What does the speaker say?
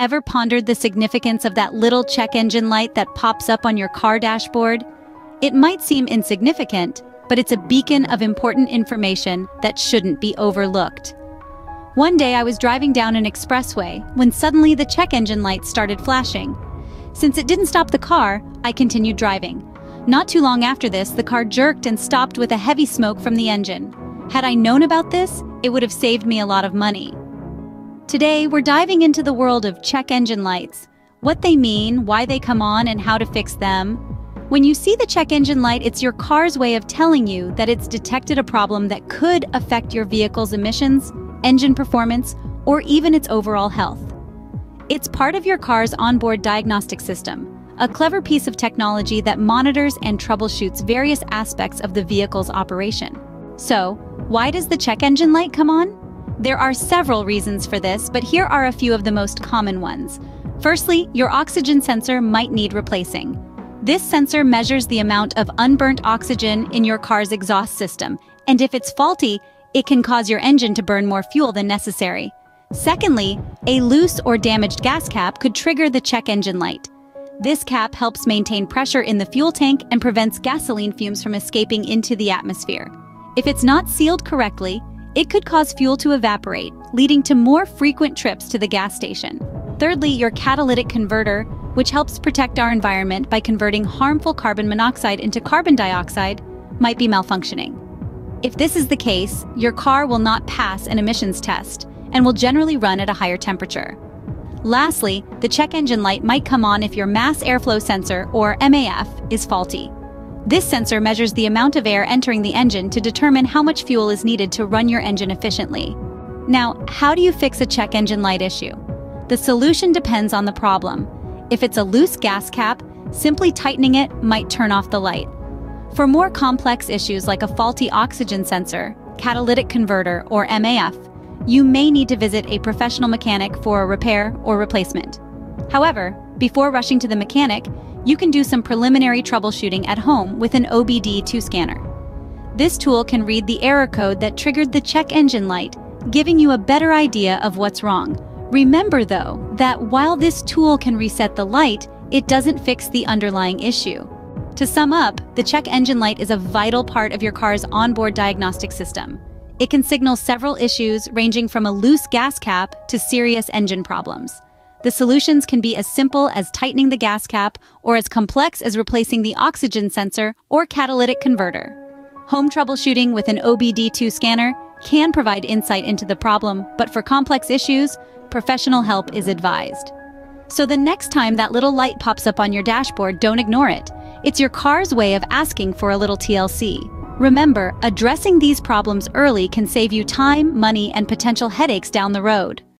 Ever pondered the significance of that little check engine light that pops up on your car dashboard? It might seem insignificant, but it's a beacon of important information that shouldn't be overlooked. One day I was driving down an expressway when suddenly the check engine light started flashing. Since it didn't stop the car, I continued driving. Not too long after this, the car jerked and stopped with a heavy smoke from the engine. Had I known about this, it would have saved me a lot of money. Today, we're diving into the world of check engine lights, what they mean, why they come on, and how to fix them. When you see the check engine light, it's your car's way of telling you that it's detected a problem that could affect your vehicle's emissions, engine performance, or even its overall health. It's part of your car's onboard diagnostic system, a clever piece of technology that monitors and troubleshoots various aspects of the vehicle's operation. So, why does the check engine light come on? There are several reasons for this, but here are a few of the most common ones. Firstly, your oxygen sensor might need replacing. This sensor measures the amount of unburnt oxygen in your car's exhaust system, and if it's faulty, it can cause your engine to burn more fuel than necessary. Secondly, a loose or damaged gas cap could trigger the check engine light. This cap helps maintain pressure in the fuel tank and prevents gasoline fumes from escaping into the atmosphere. If it's not sealed correctly, it could cause fuel to evaporate, leading to more frequent trips to the gas station. Thirdly, your catalytic converter, which helps protect our environment by converting harmful carbon monoxide into carbon dioxide, might be malfunctioning. If this is the case, your car will not pass an emissions test and will generally run at a higher temperature. Lastly, the check engine light might come on if your mass airflow sensor, or MAF, is faulty. This sensor measures the amount of air entering the engine to determine how much fuel is needed to run your engine efficiently. Now, how do you fix a check engine light issue? The solution depends on the problem. If it's a loose gas cap, simply tightening it might turn off the light. For more complex issues like a faulty oxygen sensor, catalytic converter, or MAF, you may need to visit a professional mechanic for a repair or replacement. However, before rushing to the mechanic, you can do some preliminary troubleshooting at home with an OBD2 scanner. This tool can read the error code that triggered the check engine light, giving you a better idea of what's wrong. Remember though, that while this tool can reset the light, it doesn't fix the underlying issue. To sum up, the check engine light is a vital part of your car's onboard diagnostic system. It can signal several issues ranging from a loose gas cap to serious engine problems. The solutions can be as simple as tightening the gas cap or as complex as replacing the oxygen sensor or catalytic converter. Home troubleshooting with an OBD2 scanner can provide insight into the problem, but for complex issues, professional help is advised. So the next time that little light pops up on your dashboard, don't ignore it. It's your car's way of asking for a little TLC. Remember, addressing these problems early can save you time, money, and potential headaches down the road.